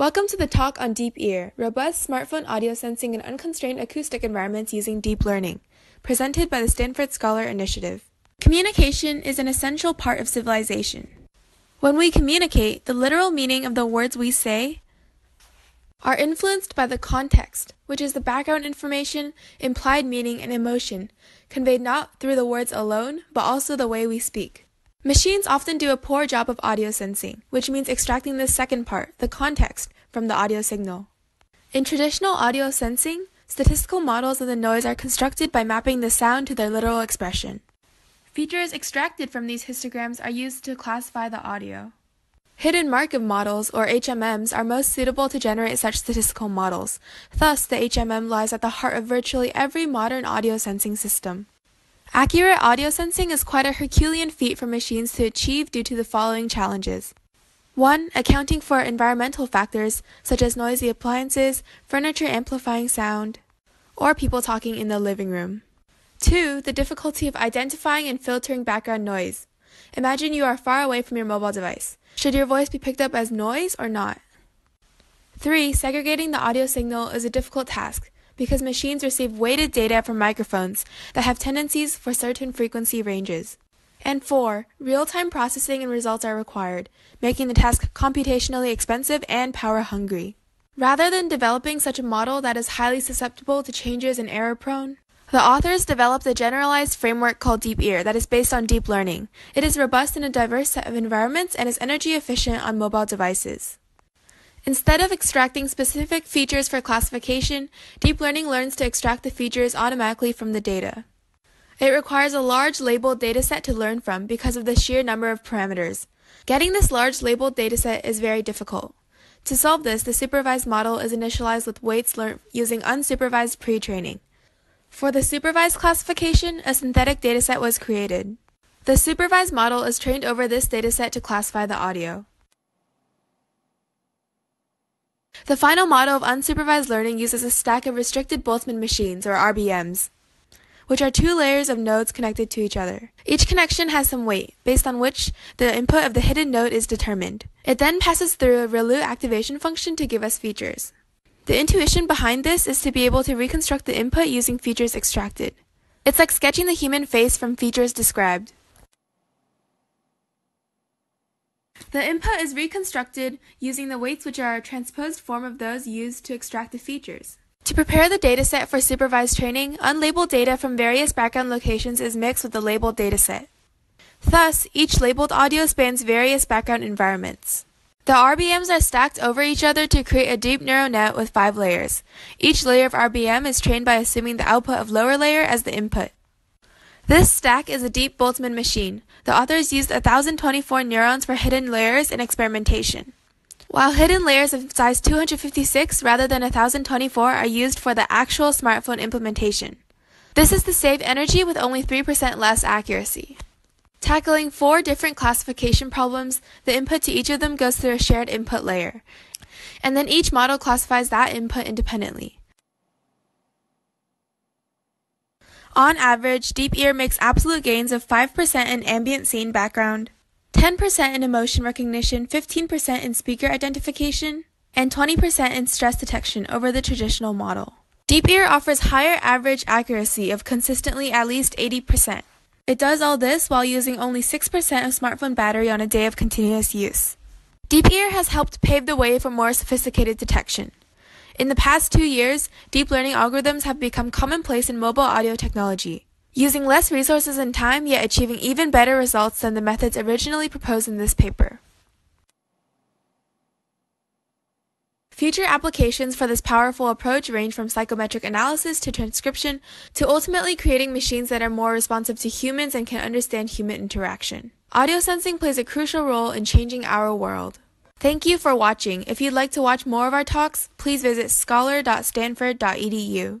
Welcome to the talk on DeepEar, robust smartphone audio sensing in unconstrained acoustic environments using deep learning, presented by the Stanford Scholar Initiative. Communication is an essential part of civilization. When we communicate, the literal meaning of the words we say are influenced by the context, which is the background information, implied meaning, and emotion, conveyed not through the words alone, but also the way we speak. Machines often do a poor job of audio sensing, which means extracting the second part, the context, from the audio signal. In traditional audio sensing, statistical models of the noise are constructed by mapping the sound to their literal expression. Features extracted from these histograms are used to classify the audio. Hidden Markov models, or HMMs, are most suitable to generate such statistical models. Thus, the HMM lies at the heart of virtually every modern audio sensing system. Accurate audio sensing is quite a Herculean feat for machines to achieve due to the following challenges. 1. Accounting for environmental factors such as noisy appliances, furniture amplifying sound, or people talking in the living room. 2. The difficulty of identifying and filtering background noise. Imagine you are far away from your mobile device. Should your voice be picked up as noise or not? 3. Segregating the audio signal is a difficult task because machines receive weighted data from microphones that have tendencies for certain frequency ranges. And 4. Real-time processing and results are required, making the task computationally expensive and power-hungry. Rather than developing such a model that is highly susceptible to changes and error-prone, the authors developed a generalized framework called DeepEar that is based on deep learning. It is robust in a diverse set of environments and is energy efficient on mobile devices. Instead of extracting specific features for classification, deep learning learns to extract the features automatically from the data. It requires a large labeled dataset to learn from because of the sheer number of parameters. Getting this large labeled dataset is very difficult. To solve this, the supervised model is initialized with weights learned using unsupervised pre-training. For the supervised classification, a synthetic dataset was created. The supervised model is trained over this dataset to classify the audio. The final model of unsupervised learning uses a stack of restricted Boltzmann machines, or RBMs, which are two layers of nodes connected to each other. Each connection has some weight, based on which the input of the hidden node is determined. It then passes through a ReLU activation function to give us features. The intuition behind this is to be able to reconstruct the input using features extracted. It's like sketching the human face from features described. The input is reconstructed using the weights which are a transposed form of those used to extract the features. To prepare the dataset for supervised training, unlabeled data from various background locations is mixed with the labeled dataset. Thus, each labeled audio spans various background environments. The RBMs are stacked over each other to create a deep neural net with five layers. Each layer of RBM is trained by assuming the output of lower layer as the input. This stack is a deep Boltzmann machine. The authors used 1024 neurons for hidden layers in experimentation. While hidden layers of size 256 rather than 1024 are used for the actual smartphone implementation. This is to save energy with only 3% less accuracy. Tackling four different classification problems, the input to each of them goes through a shared input layer. And then each model classifies that input independently. On average, DeepEar makes absolute gains of 5% in ambient scene background, 10% in emotion recognition, 15% in speaker identification, and 20% in stress detection over the traditional model. DeepEar offers higher average accuracy of consistently at least 80%. It does all this while using only 6% of smartphone battery on a day of continuous use. DeepEar has helped pave the way for more sophisticated detection. In the past two years, deep learning algorithms have become commonplace in mobile audio technology, using less resources and time yet achieving even better results than the methods originally proposed in this paper. Future applications for this powerful approach range from psychometric analysis to transcription to ultimately creating machines that are more responsive to humans and can understand human interaction. Audio sensing plays a crucial role in changing our world. Thank you for watching. If you'd like to watch more of our talks, please visit scholar.stanford.edu.